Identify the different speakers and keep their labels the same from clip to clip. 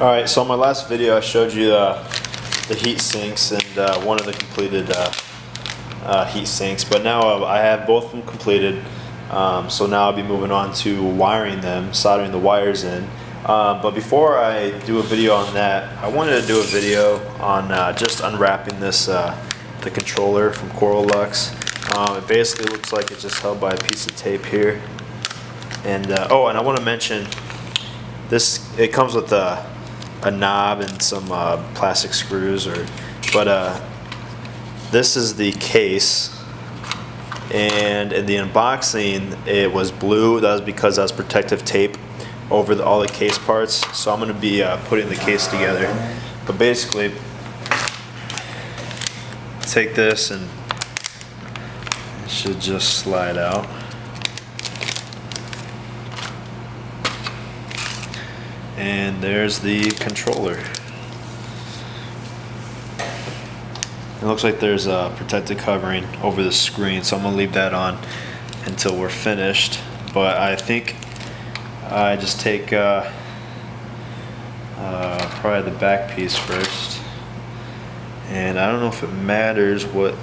Speaker 1: Alright, so in my last video I showed you uh, the heat sinks and uh, one of the completed uh, uh heat sinks, but now uh, I have both of them completed. Um, so now I'll be moving on to wiring them, soldering the wires in. Um, but before I do a video on that, I wanted to do a video on uh, just unwrapping this, the controller from Coralux. Um, it basically looks like it's just held by a piece of tape here. And oh, and I want to mention this. It comes with a a knob and some uh, plastic screws or but uh, this is the case. And in the unboxing it was blue. That was because that was protective tape over the, all the case parts. So I'm going to be uh, putting the case together. But basically take this and it should just slide out And there's the controller. It looks like there's a protective covering over the screen, so I'm gonna leave that on until we're finished. But I think I just take uh, uh, probably the back piece first. And I don't know if it matters what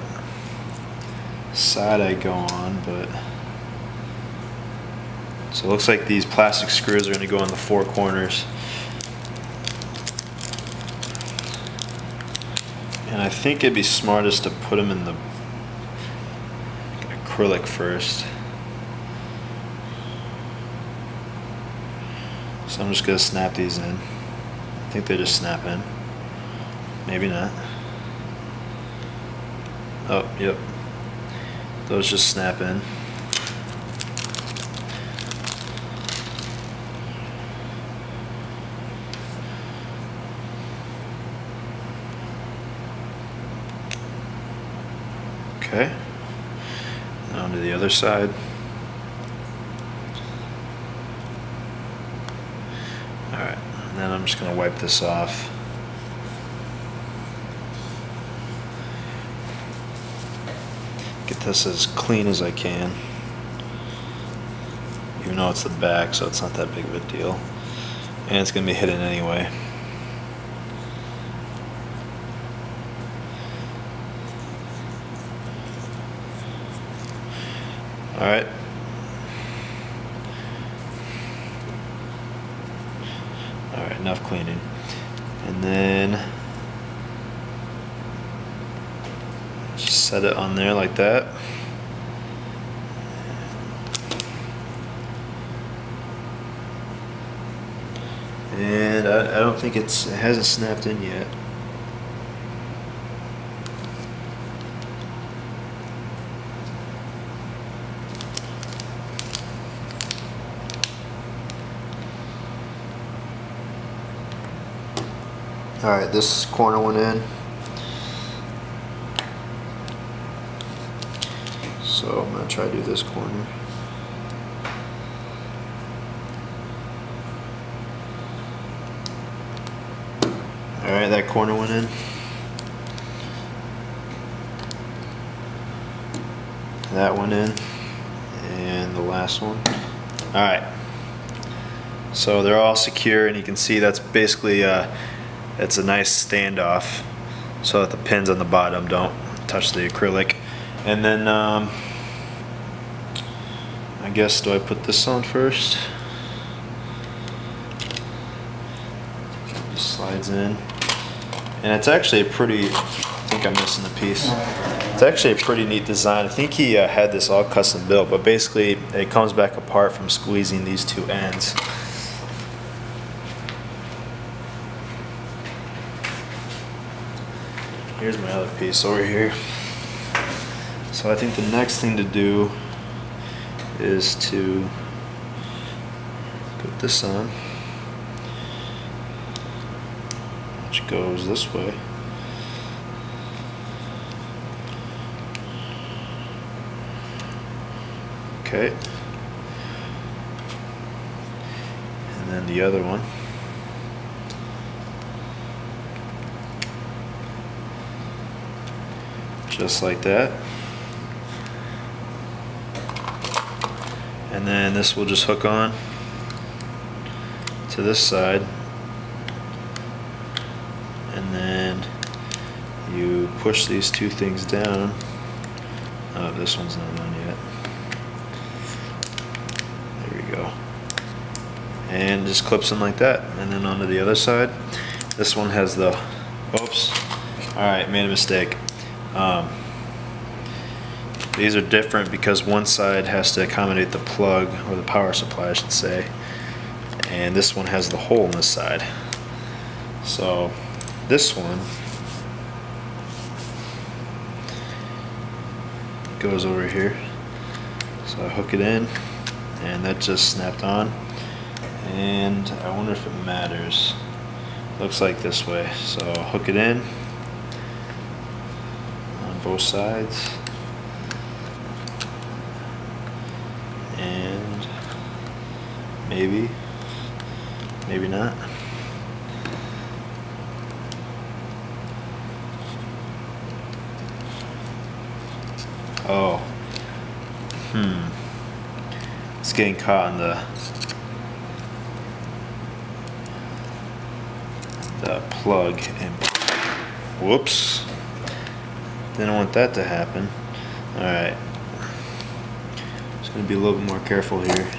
Speaker 1: side I go on, but so it looks like these plastic screws are going to go in the four corners. And I think it'd be smartest to put them in the acrylic first. So I'm just going to snap these in. I think they just snap in. Maybe not. Oh, yep. Those just snap in. Okay. On to the other side. Alright, and then I'm just going to wipe this off. Get this as clean as I can. Even though it's the back, so it's not that big of a deal. And it's going to be hidden anyway. All right. All right, enough cleaning. And then just set it on there like that. And I, I don't think it's, it hasn't snapped in yet. Alright, this corner went in. So I'm going to try to do this corner. Alright, that corner went in. That one in. And the last one. Alright. So they're all secure and you can see that's basically uh, it's a nice standoff so that the pins on the bottom don't touch the acrylic. And then um, I guess do I put this on first? Just slides in. And it's actually a pretty, I think I'm missing a piece. It's actually a pretty neat design. I think he uh, had this all custom built, but basically it comes back apart from squeezing these two ends. Here's my other piece over here. So I think the next thing to do is to put this on, which goes this way. Okay. And then the other one. Just like that. And then this will just hook on to this side and then you push these two things down. Oh, this one's not on yet. There we go. And just clips in like that. And then onto the other side. This one has the, oops. All right, made a mistake. Um, these are different because one side has to accommodate the plug, or the power supply I should say. And this one has the hole in this side. So this one goes over here. So I hook it in and that just snapped on. And I wonder if it matters. Looks like this way. So I'll hook it in both sides. And maybe, maybe not. Oh. Hmm. It's getting caught in the the plug and whoops. Didn't want that to happen. Alright. Just gonna be a little bit more careful here.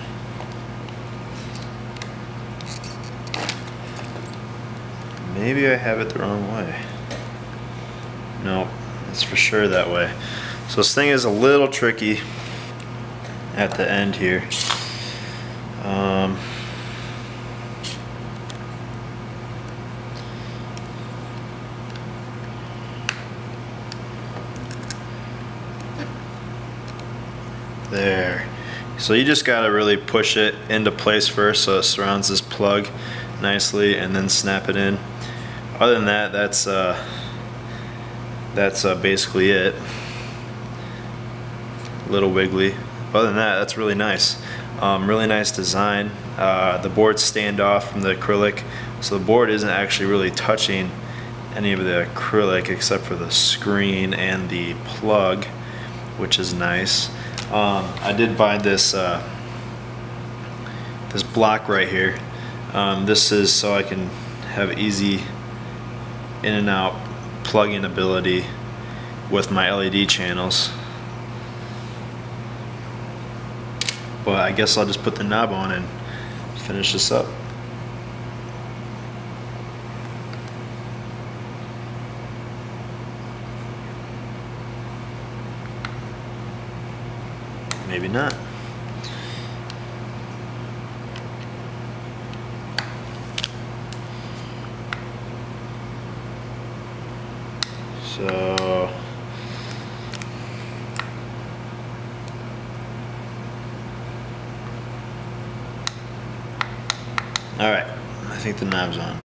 Speaker 1: Maybe I have it the wrong way. No, it's for sure that way. So this thing is a little tricky at the end here. Um, there. So you just gotta really push it into place first so it surrounds this plug nicely and then snap it in. Other than that, that's uh, that's uh, basically it A little wiggly. Other than that, that's really nice. Um, really nice design. Uh, the boards stand off from the acrylic, so the board isn't actually really touching any of the acrylic except for the screen and the plug, which is nice. Um, I did buy this uh, this block right here. Um, this is so I can have easy in and out plug-in ability with my LED channels. But I guess I'll just put the knob on and finish this up. Maybe not. So All right, I think the knob's on.